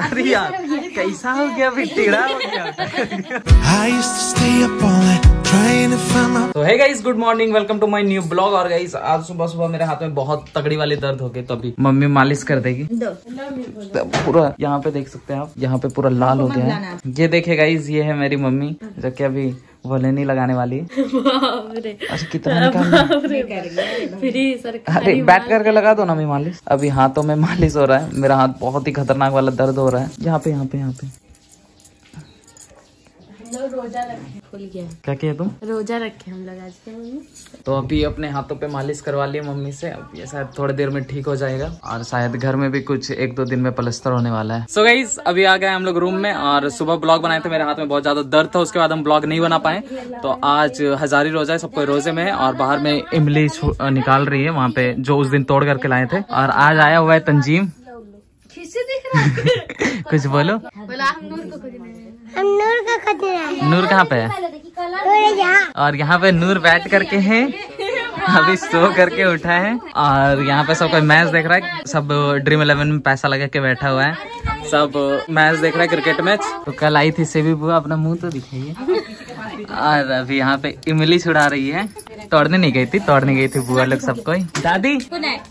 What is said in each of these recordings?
अरे यार कैसा हो गया? अभी टेढ़ा हो गया। तो है guys good morning welcome to my new blog और गाइस आज सुबह सुबह मेरे हाथ में बहुत तगड़ी वाली दर्द हो गई तो अभी मम्मी मालिश कर देगी। तो पूरा यहाँ पे देख सकते हैं आप यहाँ पे पूरा लाल हो गया है। ये देखे गाइस ये है मेरी मम्मी जो कि अभी वोले नहीं लगाने वाली। अच्छा कितना? अरे बैठ करके लगा दो ना मैं मालिश। अभी हाथों में मालिश हो रहा है। मेरा हाथ बहुत ही खतरनाक वाला दर्द हो रहा है। यहाँ पे यहाँ पे यहाँ पे। खुल गया। क्या किया तुम? रोजा रखे हम लोग आज के मम्मी। तो अभी अपने हाथों पे मालिश करवा ली मम्मी से। अब ये शायद थोड़ी देर में ठीक हो जाएगा। और शायद घर में भी कुछ एक दो दिन में प्लस्तर होने वाला है। सो so अभी आ गए हम लोग रूम में और सुबह ब्लॉग बनाए थे। मेरे हाथ में बहुत ज़्यादा दर्द था उसके बाद हम ब्लॉग नहीं बना पाए। तो आज हजारी रोजा है सबको रोज़े में। है और बाहर में इमली छु- निकाल रही है वहाँ पे जो उस दिन तोड़ करके लाए थे। और आज आया हुआ है तंजीम। कुछ बोलो। बोला हम नूर को खोजने नूर कहाँ पे है? और यहाँ पे नूर बैठ करके है। अभी सो करके उठा है। और यहाँ पे सब कोई मैच देख रहा है। सब ड्रीम इलेवन में पैसा लगा के बैठा हुआ है। सब मैच देख रहा है क्रिकेट मैच। तो कल आई थी सेवी बुआ, अपना मुँह तो दिखाइए। और अभी यहाँ पे इमली छुड़ा रही है। तोड़ने नहीं गई थी तोड़ने गई थी बुआ लोग सबको दादी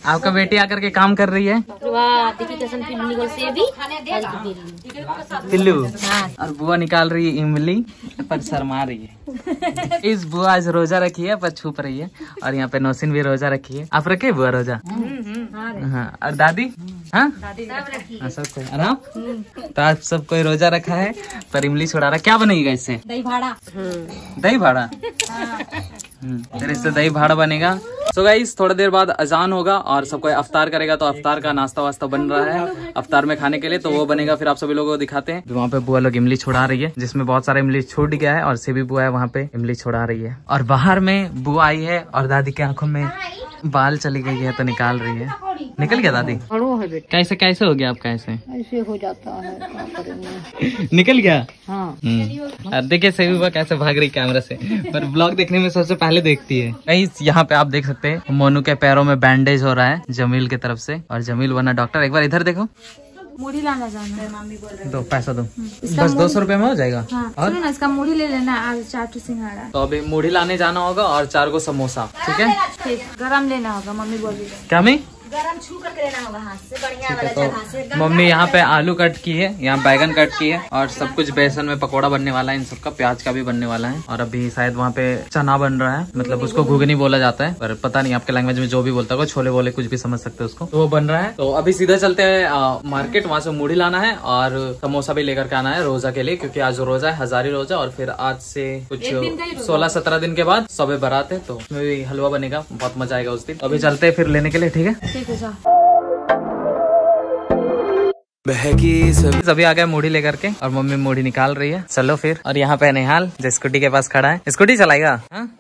आपका बेटी आकर के काम कर रही है? तिल्लू और बुआ निकाल रही है इमली पर शर्मा रही है। इस बुआ आज रोजा रखी है पर छुप रही है। और यहाँ पे नौसिन भी रोजा रखी है। आप रखे बुआ रोजा? हाँ। और दादी? हाँ? हाँ, सब कोई। आराम? तो आज सब कोई रोजा रखा है पर इमली छुड़ा रहा क्या बनेगा इससे दही भाड़ा। दही भाड़ा? फिर इससे दही भाड़ा बनेगा। सो गाइस थोड़ा देर बाद अजान होगा और सबको अफ्तार करेगा तो अफ्तार का नाश्ता वास्ता बन रहा है अफ्तार में खाने के लिए तो वो बनेगा, फिर आप सभी लोगों को दिखाते हैं। वहाँ पे बुआ लोग इमली छोड़ा रही है, जिसमें बहुत सारा इमली छूट गया है और सेबी बुआ है वहाँ पे इमली छोड़ा रही है। और बाहर में बुआ आई है और दादी की आँखों में बाल चली गई है तो निकाल रही है। निकल गया दादी? कैसे कैसे हो गया आप कैसे? ऐसे हो जाता है निकल गया? हाँ। हम्म। देखिए सही हुआ कैसे भाग रही कैमरा से। पर ब्लॉग देखने में सबसे पहले देखती है। कहीं यहाँ पे आप देख सकते हैं मोनू के पैरों में बैंडेज हो रहा है जमील की तरफ़ से। और जमील बना डॉक्टर एक बार इधर देखो। मूढ़ी लाना जाना है। मम्मी बोल रहे दो पैसा दो। बस दो सौ रुपये में हो जाएगा? हाँ और? सुनो ना इसका मूढ़ी ले लेना आज टू सिंघाड़ा तो अभी मूढ़ी लाने जाना होगा और चार को समोसा ठीक है? गरम लेना होगा मम्मी बोल रही क्या मैं गरम छू लेना होगा हाथ से बढ़िया है तो मम्मी यहाँ पे आलू कट की है यहाँ बैगन कट की है और सब कुछ बेसन में पकोड़ा बनने वाला है इन सबका प्याज का भी बनने वाला है। और अभी शायद वहाँ पे चना बन रहा है मतलब उसको घुगनी बोला जाता है पर पता नहीं आपके लैंग्वेज में जो भी बोलता होगा छोले बोले कुछ भी समझ सकते हो उसको। तो वो बन रहा है। तो अभी सीधा चलते हैं मार्केट वहाँ से मूढ़ी लाना है और समोसा भी लेकर के आना है रोजा के लिए क्योंकि आज रोजा है हजारी रोजा और फिर आज से कुछ सोलह सत्रह दिन के बाद सबे बारात है तो उसमें भी हलवा बनेगा बहुत मज़ा आएगा उस दिन। अभी चलते हैं फिर लेने के लिए ठीक है? ठीक है बहकी सभी सभी आ गए मूढ़ी लेकर के और मम्मी मूढ़ी निकाल रही है। चलो फिर। और यहाँ पे निहाल, जो स्कूटी के पास खड़ा है। स्कूटी चलाएगा? हाँ?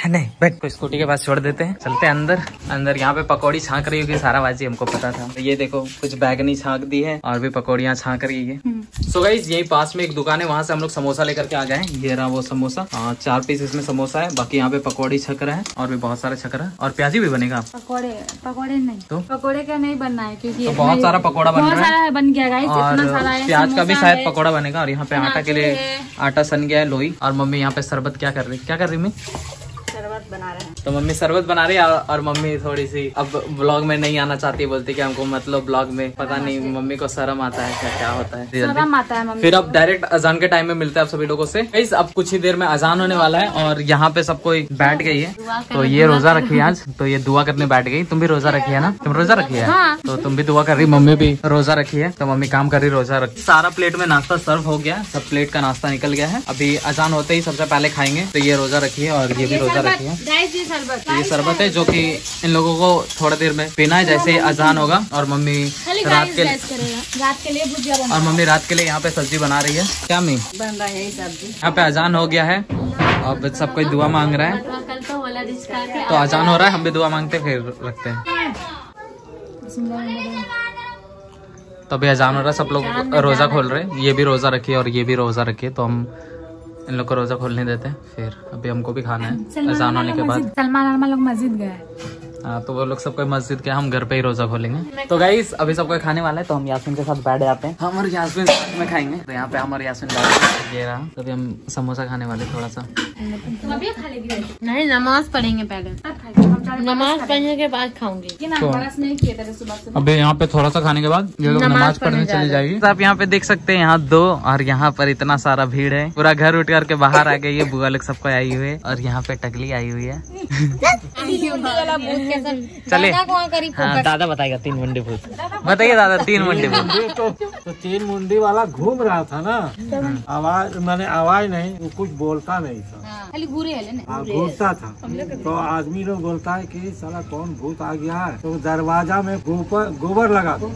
है नहीं? बैठ को स्कूटी के पास छोड़ देते हैं। चलते हैं अंदर। अंदर यहाँ पे पकौड़ी छाक रही होगी सारा बाजी हमको पता था। तो ये देखो कुछ बैगनी छाक दी है और भी पकौड़ियाँ छाक रही है। सो गाइज़ यही पास में एक दुकान है वहाँ से हम लोग समोसा लेकर के आ गए ये रहा वो समोसा। हाँ, चार पीस इसमें समोसा है बाकी यहाँ पे पकौड़ी छक रहा है और भी बहुत सारा छक रहा है। और प्याजी भी बनेगा। पकौड़े पकौड़े नहीं। तो? पकौड़े का नहीं बनना है क्योंकि तो बहुत सारा पकौड़ा बन रहा है। बन गया गाइस और प्याज का भी शायद पकौड़ा बनेगा और यहाँ पे आटा के लिए आटा सन गया है लोई। और मम्मी यहाँ पे शरबत क्या कर रही? क्या कर रही मैं बना रहे हैं। तो मम्मी शरबत बना रही है और, मम्मी थोड़ी सी अब ब्लॉग में नहीं आना चाहती बोलती कि हमको मतलब ब्लॉग में पता नहीं मम्मी को शर्म आता है क्या क्या होता है। शर्म आता है मम्मी फिर अब डायरेक्ट अजान के टाइम में मिलते हैं आप सभी लोगों से। अब कुछ ही देर में अजान होने वाला है और यहाँ पे सब कोई बैठ गई है। तो ये रोजा रखी है आज। तो ये दुआ करने बैठ गई। तुम भी रोजा रखी है ना? तुम रोजा रखी है? हाँ। तो तुम भी दुआ कर रही मम्मी भी रोजा रखी है। तो मम्मी काम कर रही रोजा रख सारा प्लेट में नाश्ता सर्व हो गया। सब प्लेट का नाश्ता निकल गया है। अभी अजान होते ही सबसे पहले खाएँगे। तो ये रोजा रखी है और ये भी रोजा रखी है। ये शरबत। तो ये शरबत है जो कि इन लोगों को थोड़ा देर में पीना है जैसे अजान होगा और मम्मी रात के रात के लिए और मम्मी रात के लिए यहाँ पे सब्ज़ी बना रही है। क्या मी बन रहा है सब्ज़ी। यहाँ पे अजान हो गया है अब सब कोई दुआ मांग रहा है। तो खा के तो अजान हो रहा है हम भी दुआ मांगते फिर रखते हैं। तो अभी अजान हो रहा है सब लोग रोजा खोल रहे हैं। ये भी रोजा रखी है और ये भी रोजा रखी है तो हम इन लोग को रोजा खोलने देते हैं। फिर अभी हमको भी खाना है। अजान होने के बाद। सलमान अरमा लोग मस्जिद गए। हाँ तो वो लोग सबको मस्जिद के हम घर पे ही रोजा खोलेंगे। तो गाइस अभी सबको खाने वाला है तो हम यासमिन के साथ बैठ जाते हैं। हम और यासमिन साथ में खाएँगे। तो यहाँ पे हम और यासमिन ये रहा। तो अभी हम समोसा खाने वाले थोड़ा सा। नहीं नमाज़ पढ़ेंगे पहले। नमाज़ पढ़ने के बाद खाऊँगी। तो अभी यहाँ पे थोड़ा सा खाने के बाद ये लोग नमाज़ पढ़ने चली जाएगी। तो आप यहाँ पे देख सकते हैं यहाँ दो और यहाँ पर इतना सारा भीड़ है। पूरा घर उठ करके बाहर आ गई है बुआ लोग सबको आई हुई है और यहाँ पे टकली आई हुई है। चले। हाँ दादा बताएगा तीन मुंडी भूत बताइए दादा तीन मंडी भूत तो, तो तीन मुंडी वाला घूम रहा था ना। आवाज़ मैंने आवाज़ नहीं वो कुछ बोलता नहीं था। खाली घूरे है हाँ, घूरता था। तो आदमी लोग बोलता है कि साला कौन भूत आ गया है? तो दरवाज़ा में गोबर गोबर लगा दो।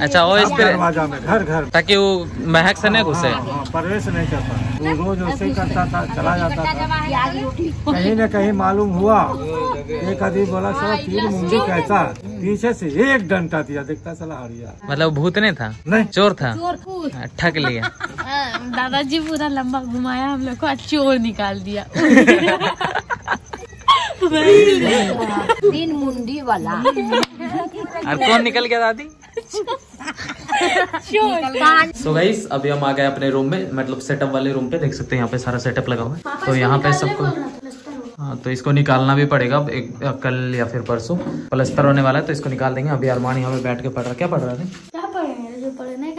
अच्छा वो इस दरवाज़ा में घर घर। ताकि वो महक से नहीं घुसे। हाँ, हाँ, प्रवेश नहीं करता वो रोज ही करता था चला जाता था। कहीं न कहीं मालूम हुआ एक आदमी बोला सर तीन मुंडी कैसा पीछे से एक डंटा दिया देखता साला हरिया। मतलब भूत नहीं था? नहीं। चोर था? हाँ, ठग लिया। दादाजी पूरा लंबा घुमाया हम लोग को चोर निकाल दिया। तीन मुंडी वाला और कौन निकल गया दादी? सो गाइस अभी हम आ गए अपने रूम में मतलब सेटअप वाले रूम पे। देख सकते हैं यहाँ पे सारा सेटअप लगा हुआ है। तो यहाँ पे सबको हाँ। तो इसको निकालना भी पड़ेगा एक कल या फिर परसों। प्लस्तर होने वाला है तो इसको निकाल देंगे। अभी अरमान यहाँ पे बैठ के पढ़ रहा है। क्या पढ़ रहा है क्या पढ़ेंगे जो पढ़ने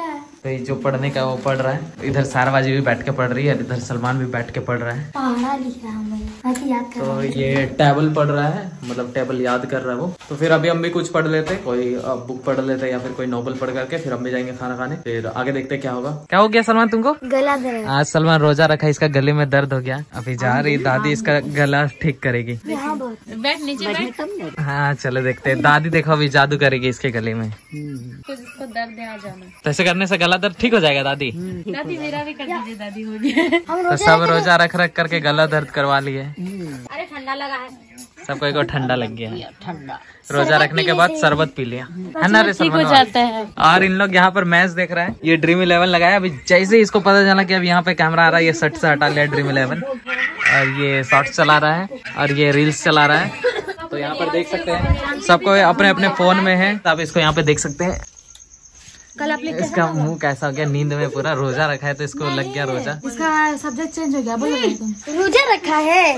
है ये जो पढ़ने का वो पढ़ रहा है। इधर सारवाजी भी बैठ के पढ़ रही है और इधर सलमान भी बैठ के पढ़ रहा है। पढ़ा लिख रहा हूँ मैं ऐसे याद कर तो ये टेबल पढ़ रहा है मतलब टेबल याद कर रहा है वो। तो फिर अभी हम भी कुछ पढ़ लेते कोई बुक पढ़ लेते या फिर कोई नॉवल पढ़ करके फिर हम भी जाएँगे खाना खाने। फिर आगे देखते क्या होगा। क्या हो गया सलमान तुमको? गला दर्द। आज सलमान रोजा रखा है इसका गले में दर्द हो गया। अभी जा रही दादी इसका गला ठीक करेगी। बैठ। नीचे हाँ चलो देखते दादी देखो अभी जादू करेगी इसके गले में। इसको दर्द है आ जाना। तो ऐसे करने से गला दर्द ठीक हो जाएगा दादी? दादी मेरा भी कर दीजिए दादी हो गया। तो सब रोजा रख रख करके गला दर्द करवा लिए। अरे ठंडा लगा है। सबको एक और ठंडा लग गया। है रोजा रखने के बाद शरबत पी लिया। है ना रे ठीक हो जाता है। और इन लोग यहाँ पर मैच देख रहे हैं। ये ड्रीम इलेवन लगाया। अभी जैसे ही इसको पता चला कि अब यहाँ पे कैमरा आ रहा है ये सट से हटा लिया ड्रीम इलेवन और ये शॉर्ट्स चला रहा है और ये रील्स चला रहा है। तो यहाँ पर देख सकते हैं। सबको अपने अपने फ़ोन में है। तो आप इसको यहाँ पे देख सकते हैं। कल आप इसका मुँह कैसा हो गया? नींद में पूरा रोजा रखा है तो इसको लग गया रोजा। इसका सब्जेक्ट चेंज हो गया बोलो रोजा रखा है।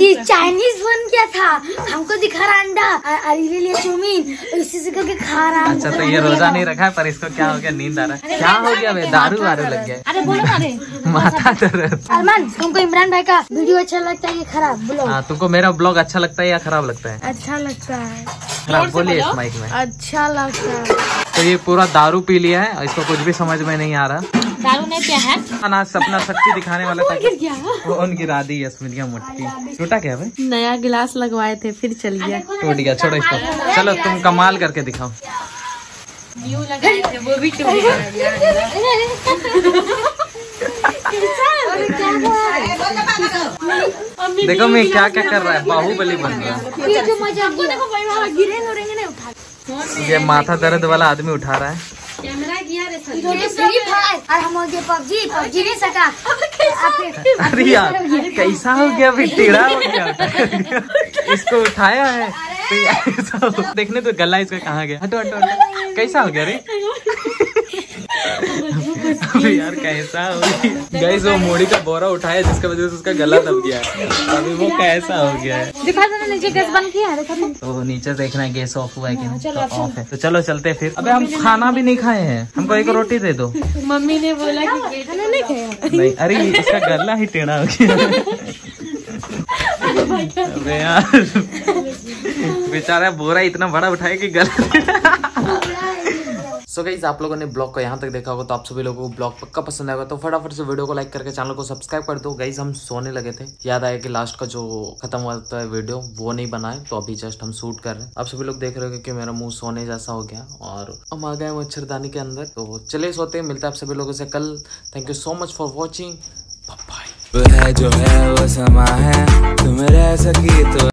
ये चाइनीज़ बन गया था? हमको दिखा रहा अंडा अरे लिए चाउमीन इसी से करके खा रहा अच्छा तो ये रोजा नहीं रखा है पर इसको क्या हो गया? नींद आ रहा है। क्या हो गया भाई दारू वारू लग गया। अरे बोलो ना रे। माथा दर्द सलमान तुमको इमरान भाई का वीडियो अच्छा लगता है कि खराब? बोलो। हाँ तुमको मेरा ब्लॉग अच्छा लगता है या खराब लगता है? अच्छा लगता है। खराब बोलिए इस माइक में। अच्छा लगता है। तो ये पूरा दारू पी लिया है इसको कुछ भी समझ में नहीं आ रहा। दारू नहीं पिया है? ना सपना शक्ति दिखाने वाला था वो उनकी राधी यशमिन की मुट्ठी टूटा क्या भाई? नया गिलास लगवाए थे फिर चल गया। टूट गया छोड़ो इसको। चलो तुम कमाल करके दिखाओ। वो भी टूट गया। देखो मैं क्या क्या कर रहा है बाहुबली बन रहा है ये माथा दर्द वाला आदमी उठा रहा है। हो अरे यार कैसा हो गया? अभी टेढ़ा हो गया। इसको उठाया है। तो ऐसा देखने तो गला इसका कहाँ गया? हटो हटो कैसा हो गया रे? अबे यार कैसा हो गया? गैस वो मोड़ी का बोरा उठाया जिसकी वजह से उसका गला दब गया अभी वो कैसा हो गया है? दिखा देना नीचे गैस बंद किया है तो नीचे देखना है गैस ऑफ़ हुआ है कि नहीं? तो ऑफ़ है। तो चलो चलते हैं फिर। अबे हम खाना भी नहीं खाए हैं। हमको एक रोटी दे दो। मम्मी ने बोला कि खाना नहीं खाया? नहीं अरे इसका गला ही टेढ़ा हो गया। अबे यार बेचारा बोरा इतना बड़ा उठाया कि गला सो so गाइज़ आप लोगों ने ब्लॉग को यहाँ तक देखा होगा तो आप सभी लोगों को ब्लॉग पक्का पसंद आएगा। तो फटाफट से वीडियो को लाइक करके चैनल को सब्सक्राइब कर दो। गाइज़ हम सोने लगे थे। याद आया कि लास्ट का जो खत्म हुआ था वीडियो वो नहीं बनाए तो अभी जस्ट हम शूट कर रहे हैं। आप सभी लोग देख रहे हो कि मेरा मुँह सोने जैसा हो गया और हम आ गए मच्छरदानी के अंदर। तो चले सोते हैं, मिलते हैं आप सभी लोगों से कल। Thank you so much for watching जो है, वो समा है। तुम रह सकी तो